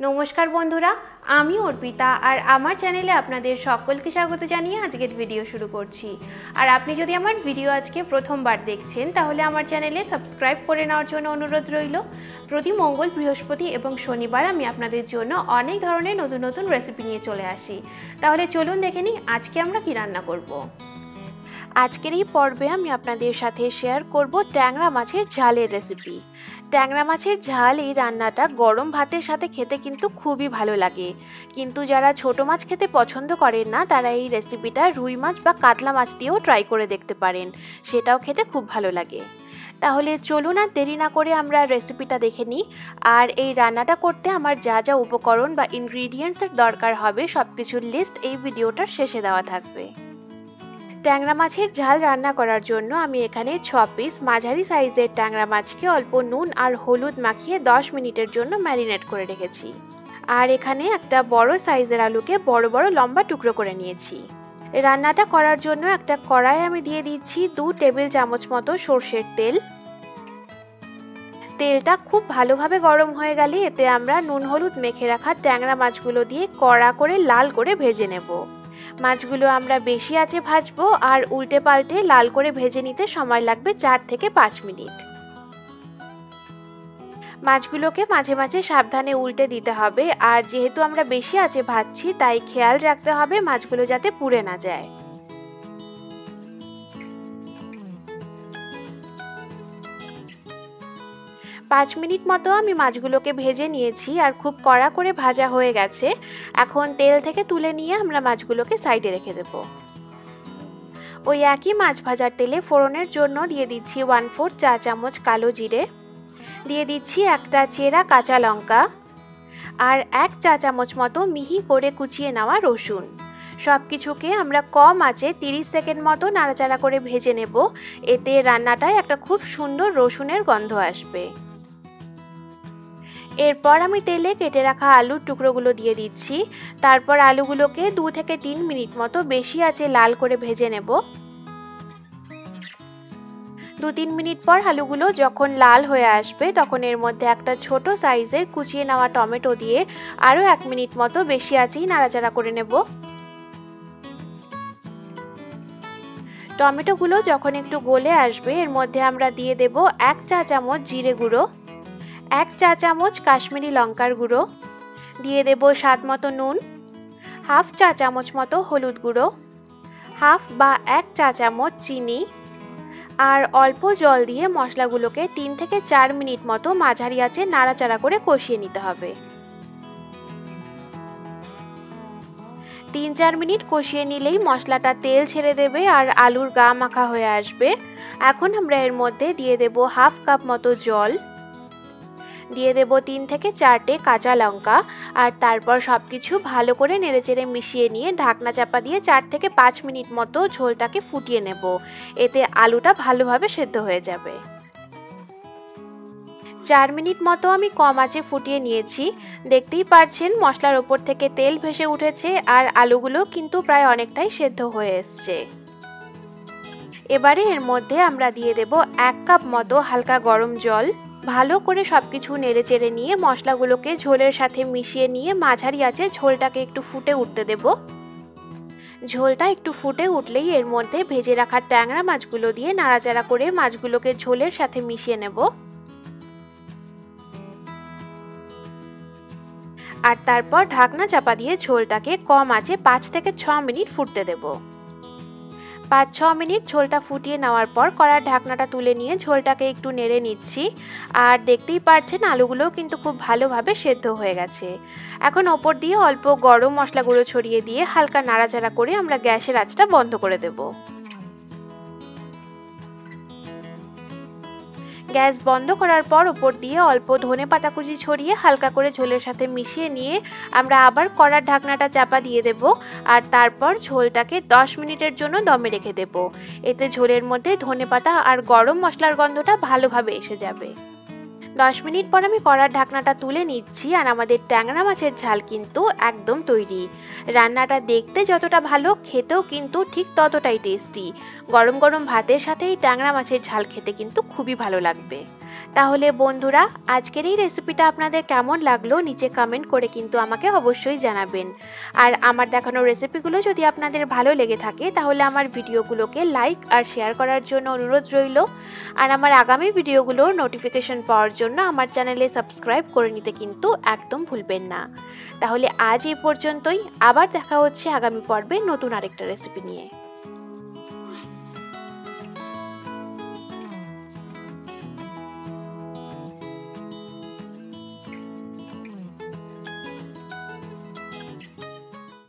নমস্কার বন্ধুরা, আমি অর্পিতা আর আমার চ্যানেলে আপনাদের সকলকে স্বাগত জানিয়ে আজকের ভিডিও শুরু করছি। আর আপনি যদি আমার ভিডিও আজকে প্রথমবার দেখছেন, তাহলে আমার চ্যানেলে সাবস্ক্রাইব করে নেওয়ার জন্য অনুরোধ রইল। প্রতি মঙ্গল, বৃহস্পতি এবং শনিবার আমি আপনাদের জন্য অনেক ধরনের নতুন নতুন রেসিপি নিয়ে চলে আসি। তাহলে চলুন দেখে নিই আজকে আমরা কি রান্না করব। আজকের এই পর্বে আমি আপনাদের সাথে শেয়ার করব ট্যাংরা মাছের ঝালের রেসিপি ট্যাংরা মাছের ঝাল এই রান্নাটা গরম ভাতের সাথে খেতে কিন্তু খুবই ভালো লাগে। কিন্তু যারা ছোট মাছ খেতে পছন্দ করেন না, তারা এই রেসিপিটা রুই মাছ বা কাতলা মাছ দিয়েও ট্রাই করে দেখতে পারেন। সেটাও খেতে খুব ভালো লাগে। তাহলে চলুন আর দেরি না করে আমরা রেসিপিটা দেখে নিই। আর এই রান্নাটা করতে আমার যা যা উপকরণ বা ইনগ্রিডিয়েন্টসের দরকার হবে সব কিছুর লিস্ট এই ভিডিওটার শেষে দেওয়া থাকবে। ট্যাংরা মাছের ঝাল রান্না করার জন্য আমি এখানে ছ পিস মাঝারি সাইজের ট্যাংরা মাছকে অল্প নুন আর হলুদ মাখিয়ে 10 মিনিটের জন্য ম্যারিনেট করে রেখেছি। আর এখানে একটা বড় সাইজের আলুকে বড় বড় লম্বা টুকরো করে নিয়েছি। রান্নাটা করার জন্য একটা কড়াই আমি দিয়ে দিচ্ছি দু টেবিল চামচ মতো সর্ষের তেল। তেলটা খুব ভালোভাবে গরম হয়ে গেলে এতে আমরা নুন হলুদ মেখে রাখা ট্যাংরা মাছগুলো দিয়ে কড়া করে লাল করে ভেজে নেব। মাছগুলো আমরা বেশি আছে ভাজবো আর উল্টে পাল্টে লাল করে ভেজে নিতে সময় লাগবে চার থেকে পাঁচ মিনিট। মাছগুলোকে মাঝে মাঝে সাবধানে উল্টে দিতে হবে আর যেহেতু আমরা বেশি আছে ভাজছি তাই খেয়াল রাখতে হবে মাছগুলো যাতে পুড়ে না যায়। পাঁচ মিনিট মতো আমি মাছগুলোকে ভেজে নিয়েছি আর খুব কড়া করে ভাজা হয়ে গেছে। এখন তেল থেকে তুলে নিয়ে আমরা মাছগুলোকে সাইডে রেখে দেব। ওই একই মাছ ভাজার তেলে ফোড়নের জন্য দিয়ে দিচ্ছি ওয়ান ফোর চা চামচ কালো জিরে, দিয়ে দিচ্ছি একটা চেরা কাঁচা লঙ্কা আর এক চা চামচ মতো মিহি করে কুচিয়ে নেওয়া রসুন। সব কিছুকে আমরা কম আছে 30 সেকেন্ড মতো নাড়াচাড়া করে ভেজে নেব। এতে রান্নাটায় একটা খুব সুন্দর রসুনের গন্ধ আসবে। এরপর আমি তেলে কেটে রাখা আলুর টুকরোগুলো দিয়ে দিচ্ছি। তারপর আলুগুলোকে দু থেকে তিন মিনিট মতো বেশি আছে লাল করে ভেজে নেব। দু তিন মিনিট পর আলুগুলো যখন লাল হয়ে আসবে, তখন এর মধ্যে একটা ছোট সাইজের কুচিয়ে নেওয়া টমেটো দিয়ে আরও এক মিনিট মতো বেশি আছেই নাড়াচাড়া করে নেব। টমেটোগুলো যখন একটু গলে আসবে, এর মধ্যে আমরা দিয়ে দেব এক চা চামচ জিরে গুঁড়ো। এক চা চামচ কাশ্মীরি লঙ্কার গুঁড়ো, দিয়ে দেব স্বাদ মতো নুন, হাফ চা চামচ মতো হলুদ গুঁড়ো, হাফ বা এক চা চামচ চিনি, আর অল্প জল দিয়ে মশলাগুলোকে তিন থেকে চার মিনিট মতো মাঝারি আছে নাড়াচাড়া করে কষিয়ে নিতে হবে। তিন চার মিনিট কষিয়ে নিলেই মশলাটা তেল ছেড়ে দেবে আর আলুর গা মাখা হয়ে আসবে। এখন আমরা এর মধ্যে দিয়ে দেব হাফ কাপ মতো জল। দিয়ে দেব তিন থেকে চারটে কাঁচা লঙ্কা আর তারপর সব কিছু ভালো করে নেড়েচেড়ে মিশিয়ে নিয়ে ঢাকনা চাপা দিয়ে চার থেকে পাঁচ মিনিট মতো ঝোলটাকে ফুটিয়ে নেব। এতে আলুটা ভালোভাবে সেদ্ধ হয়ে যাবে। চার মিনিট মতো আমি কম আঁচে ফুটিয়ে নিয়েছি। দেখতেই পারছেন মশলার ওপর থেকে তেল ভেসে উঠেছে আর আলুগুলো কিন্তু প্রায় অনেকটাই সেদ্ধ হয়ে এসছে। এবারে এর মধ্যে আমরা দিয়ে দেব এক কাপ মতো হালকা গরম জল। ভালো করে সব কিছু নেড়ে চেড়ে নিয়ে মশলাগুলোকে ঝোলের সাথে মিশিয়ে নিয়ে মাঝারি আছে ঝোলটাকে একটু ফুটে উঠতে দেব। ঝোলটা একটু ফুটে উঠলেই এর মধ্যে ভেজে রাখা ট্যাংরা মাছগুলো দিয়ে নাড়াচাড়া করে মাছগুলোকে ঝোলের সাথে মিশিয়ে নেব। আর তারপর ঢাকনা চাপা দিয়ে ঝোলটাকে কম আছে পাঁচ থেকে ছ মিনিট ফুটতে দেবো। পাঁচ ছ মিনিট ঝোলটা ফুটিয়ে নেওয়ার পর কড়ার ঢাকনাটা তুলে নিয়ে ঝোলটাকে একটু নেড়ে নিচ্ছি। আর দেখতেই পারছেন, আলুগুলোও কিন্তু খুব ভালোভাবে সেদ্ধ হয়ে গেছে। এখন ওপর দিয়ে অল্প গরম মশলাগুলো ছড়িয়ে দিয়ে হালকা নাড়াচাড়া করে আমরা গ্যাসের আঁচটা বন্ধ করে দেবো। গ্যাস বন্ধ করার পর ওপর দিয়ে অল্প ধনে পাতা কুচি ছড়িয়ে হালকা করে ঝোলের সাথে মিশিয়ে নিয়ে আমরা আবার কড়ার ঢাকনাটা চাপা দিয়ে দেব আর তারপর ঝোলটাকে 10 মিনিটের জন্য দমে রেখে দেব। এতে ঝোলের মধ্যে ধনে পাতা আর গরম মশলার গন্ধটা ভালোভাবে এসে যাবে। দশ মিনিট পর আমি কড়ার ঢাকনাটা তুলে নিচ্ছি আর আমাদের ট্যাংরা মাছের ঝাল কিন্তু একদম তৈরি। রান্নাটা দেখতে যতটা ভালো, খেতেও কিন্তু ঠিক ততটাই টেস্টি গরম গরম ভাতের সাথে এই ট্যাংরা মাছের ঝাল খেতে কিন্তু খুবই ভালো লাগবে। তাহলে বন্ধুরা, আজকের এই রেসিপিটা আপনাদের কেমন লাগল নিচে কমেন্ট করে কিন্তু আমাকে অবশ্যই জানাবেন। আর আমার দেখানো রেসিপিগুলো যদি আপনাদের ভালো লেগে থাকে, তাহলে আমার ভিডিওগুলোকে লাইক আর শেয়ার করার জন্য অনুরোধ রইল। আর আমার আগামী ভিডিওগুলোর নোটিফিকেশন পাওয়ার জন্য আমার চ্যানেলে সাবস্ক্রাইব করে নিতে কিন্তু একদম ভুলবেন না। তাহলে আজ এই পর্যন্তই, আবার দেখা হচ্ছে আগামী পর্বে নতুন আরেকটা রেসিপি নিয়ে।